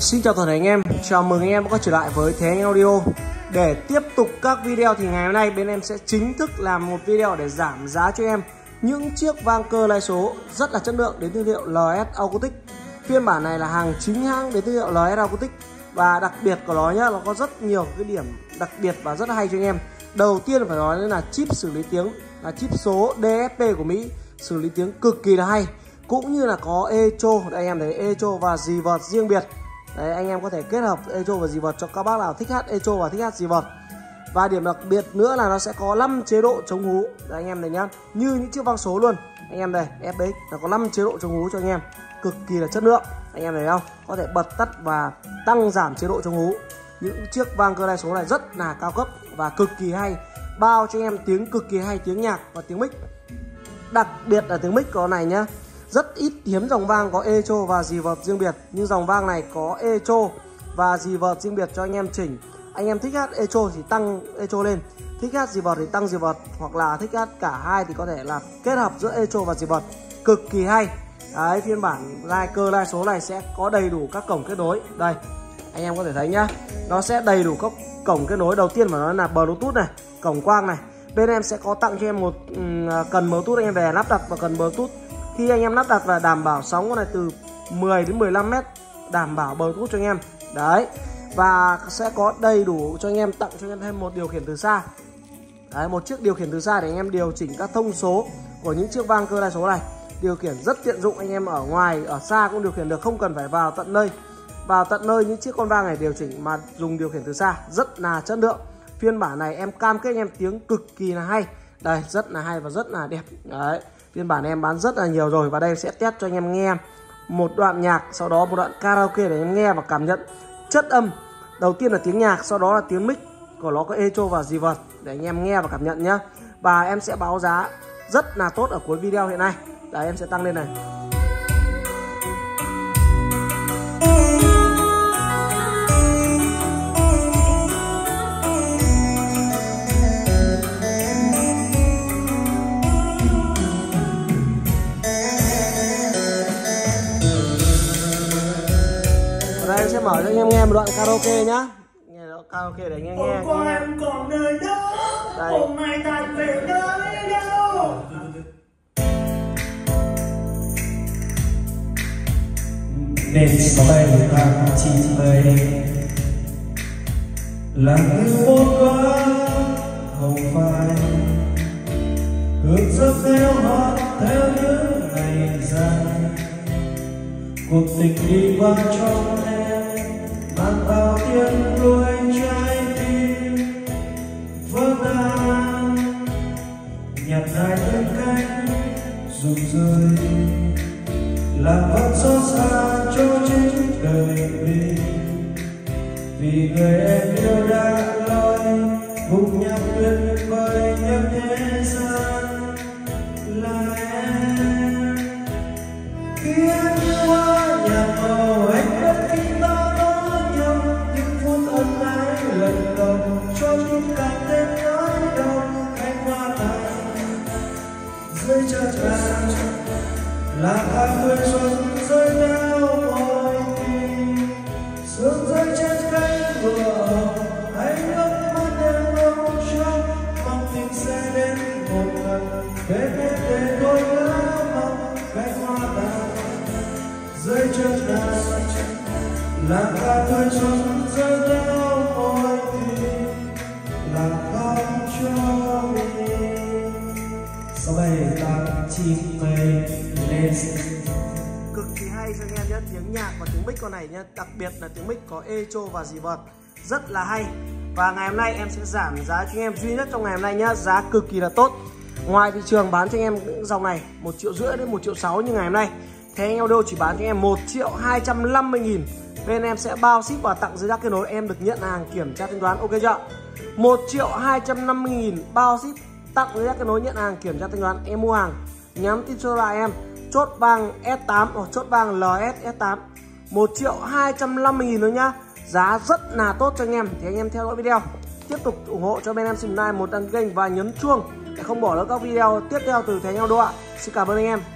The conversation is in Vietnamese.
Xin chào toàn thể anh em, chào mừng anh em đã quay trở lại với Thế Anh Audio. Để tiếp tục các video thì ngày hôm nay bên em sẽ chính thức làm một video để giảm giá cho em Những chiếc vang cơ lai số rất là chất lượng đến thương hiệu LS Acoustic. Phiên bản này là hàng chính hãng đến thương hiệu LS Acoustic Và đặc biệt của nó nhá, nó có rất nhiều cái điểm đặc biệt và rất hay cho anh em. Đầu tiên phải nói là chip xử lý tiếng là chip số DSP của Mỹ Xử lý tiếng cực kỳ là hay. Cũng như là có echo đây anh em thấy echo và dì vợt riêng biệt đấy, anh em có thể kết hợp echo và dì vật cho các bác nào thích hát echo và thích hát dì vật và điểm đặc biệt nữa là nó sẽ có 5 chế độ chống hú. Đấy, anh em này nhá, như những chiếc vang số luôn. Anh em đây FX là có 5 chế độ chống hú cho anh em, cực kỳ là chất lượng. Anh em thấy không có thể bật tắt và tăng giảm chế độ chống hú. Những chiếc vang cơ đai số này rất là cao cấp và cực kỳ hay, bao cho anh em tiếng cực kỳ hay, tiếng nhạc và tiếng mic. Đặc biệt là tiếng mic có này nhá rất ít hiếm dòng vang có echo và dì vợt riêng biệt, nhưng dòng vang này có echo và dì vợt riêng biệt cho anh em chỉnh. Anh em thích hát echo thì tăng echo lên, thích hát dì vợt thì tăng dì vợt, hoặc là thích hát cả hai thì có thể là kết hợp giữa echo và dì vợt. Cực kỳ hay. Đấy, phiên bản lai cơ lai số này sẽ có đầy đủ các cổng kết nối. Đây, anh em có thể thấy nhá, nó sẽ đầy đủ các cổng kết nối. Đầu tiên mà nó là bluetooth này, cổng quang này. Bên em sẽ có tặng cho em một à, cần bluetooth, anh em về lắp đặt và cần bluetooth khi anh em lắp đặt và đảm bảo sóng con này từ 10 đến 15 mét, đảm bảo bluetooth cho anh em. Đấy, và sẽ có đầy đủ cho anh em, tặng cho anh em thêm một điều khiển từ xa. Đấy, một chiếc điều khiển từ xa để anh em điều chỉnh các thông số của những chiếc vang cơ đa số này. Điều khiển rất tiện dụng, anh em ở ngoài, ở xa cũng điều khiển được, không cần phải vào tận nơi. Vào tận nơi những chiếc con vang này điều chỉnh mà dùng điều khiển từ xa, rất là chất lượng. Phiên bản này em cam kết anh em tiếng cực kỳ là hay. Đây, rất là hay và rất là đẹp. Đấy phiên bản em bán rất là nhiều rồi và đây sẽ test cho anh em nghe. Một đoạn nhạc, sau đó một đoạn karaoke để em nghe và cảm nhận chất âm. Đầu tiên là tiếng nhạc, sau đó là tiếng mic của nó có echo và gì vật để anh em nghe và cảm nhận nhé và em sẽ báo giá rất là tốt ở cuối video hiện nay. Đấy, em sẽ tăng lên này. Đây em sẽ mở cho anh em nghe một đoạn karaoke nhá. Nghe karaoke để anh em nghe. Hôm qua em còn nơi đó Đây. Hôm nay ta về nơi đâu nên gió bay vàng chim bay lặng như phố quá không phải. Hướng giấc theo hót theo những ngày dài cuộc tình đi qua trong em vỡ nhặt lại những cánh rụng rơi làm vẫn xót xa cho chính đời mình. Vì người em yêu đã lối cùng nhau tuyệt vời nhất thế gian. Là em. Khi hoa qua nhà màu anh vẫn khi ta có nhau, những phút ân ái lần đầu cho chúng ta. Dưới chân là tháng mưa xuân rơi theo tim sương rơi trên cánh vừa hồng anh ước mắt đêm đông trong mong tình sẽ đến một lần bên em để tôi nhớ mong cánh hoa tàn dưới chân đàn là ta mưa xuân cực kỳ hay cho anh em nhé, tiếng nhạc và tiếng mic con này nhé, đặc biệt là tiếng mic có echo và dì vật rất là hay. Và ngày hôm nay em sẽ giảm giá cho anh em duy nhất trong ngày hôm nay nhá giá cực kỳ là tốt. Ngoài thị trường bán cho anh em những dòng này, một triệu rưỡi đến một triệu sáu như ngày hôm nay. Thế anh audio chỉ bán cho anh em một triệu hai trăm năm mươi nghìn. Bên em sẽ bao ship và tặng dưới giá kết nối. Em được nhận hàng kiểm tra thanh toán, ok chưa? Một triệu hai trăm năm mươi nghìn bao ship tặng dưới giá kết nối, nhận hàng kiểm tra thanh toán. Em mua hàng, nhắn tin cho lại em chốt vàng S8 hoặc chốt vàng LS S8 1 triệu 250 nghìn thôi nhá. Giá rất là tốt cho anh em. Thì anh em theo dõi video. Tiếp tục ủng hộ cho bên em Sim một đăng kênh và nhấn chuông để không bỏ lỡ các video tiếp theo từ Thế Nhau Đô ạ. Xin cảm ơn anh em.